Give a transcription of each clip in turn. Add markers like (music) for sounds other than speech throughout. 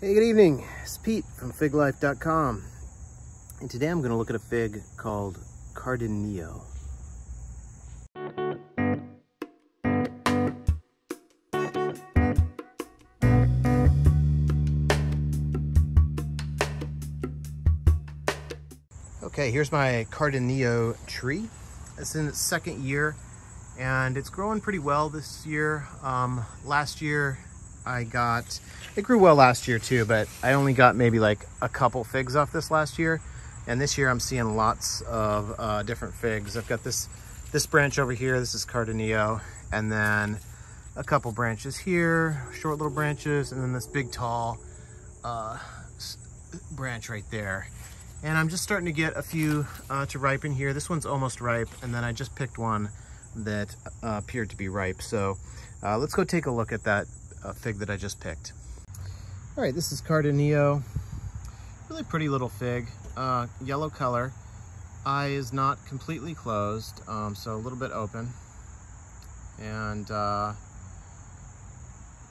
Hey, good evening. It's Pete from figlife.com. And today I'm going to look at a fig called Cardenillo. Okay, here's my Cardenillo tree. It's in its second year and it's growing pretty well this year. Um, last year I got, it grew well last year too, but I only got maybe like a couple figs off this last year. And this year I'm seeing lots of uh, different figs. I've got this, this branch over here, this is Cardenillo, and then a couple branches here, short little branches, and then this big tall uh, branch right there. And I'm just starting to get a few uh, to ripen here. This one's almost ripe, and then I just picked one that uh, appeared to be ripe. So uh, let's go take a look at that a fig that I just picked. All right, this is Cardenillo. Really pretty little fig, uh, yellow color. Eye is not completely closed, um, so a little bit open. And uh,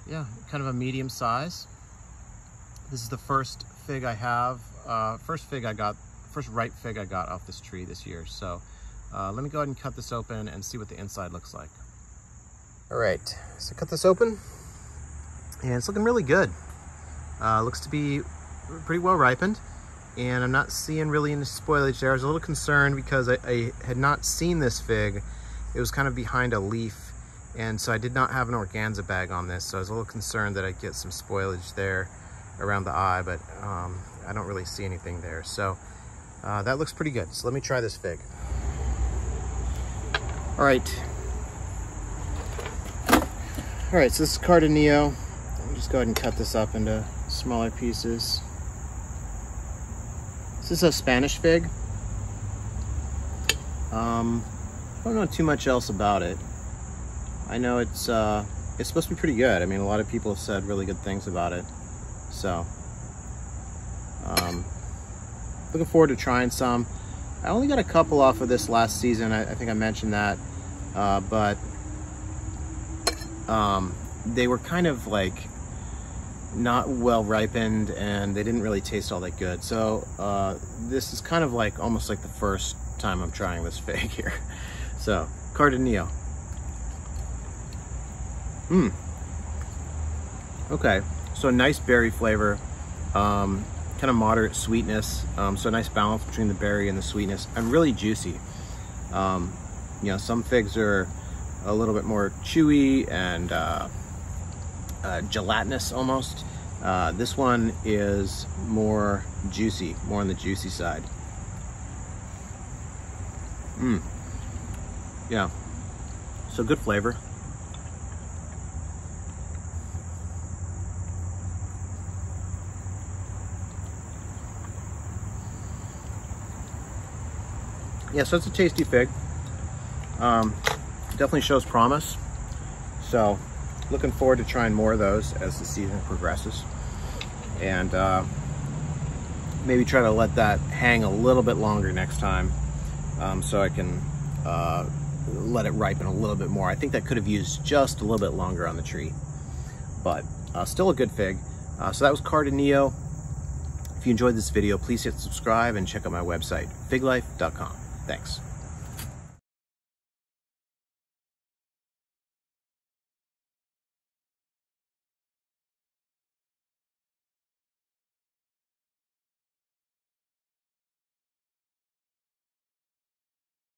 yeah, kind of a medium size. This is the first fig I have, uh, first fig I got, first ripe fig I got off this tree this year. So uh, let me go ahead and cut this open and see what the inside looks like. All right, so cut this open and it's looking really good. Uh, looks to be pretty well ripened and I'm not seeing really any spoilage there. I was a little concerned because I, I, had not seen this fig. It was kind of behind a leaf and so I did not have an organza bag on this so I was a little concerned that I'd get some spoilage there around the eye but um, I don't really see anything there so uh, that looks pretty good so let me try this fig. All right. All right, so this is Cardenillo just go ahead and cut this up into smaller pieces. This is a Spanish fig. Um, I don't know too much else about it. I know it's uh, it's supposed to be pretty good. I mean, a lot of people have said really good things about it. So, um, looking forward to trying some. I only got a couple off of this last season. I, I think I mentioned that, uh, but um, they were kind of like not well ripened and they didn't really taste all that good. So uh, this is kind of like almost like the first time I'm trying this (laughs) fig here. So Cardenillo. Mmm. Okay, so nice berry flavor, um, kind of moderate sweetness. Um, so nice balance between the berry and the sweetness and really juicy. Um, you know, some figs are a little bit more chewy and uh, uh, gelatinous almost. Uh, this one is more juicy, more on the juicy side. Mmm. Yeah. So good flavor. Yeah, so it's a tasty fig. Um, definitely shows promise. So looking forward to trying more of those as the season progresses. And uh, maybe try to let that hang a little bit longer next time um, so I can uh, let it ripen a little bit more. I think that could have used just a little bit longer on the tree, but uh, still a good fig. Uh, so that was Cardenillo. If you enjoyed this video, please hit subscribe and check out my website, figlife.com. Thanks.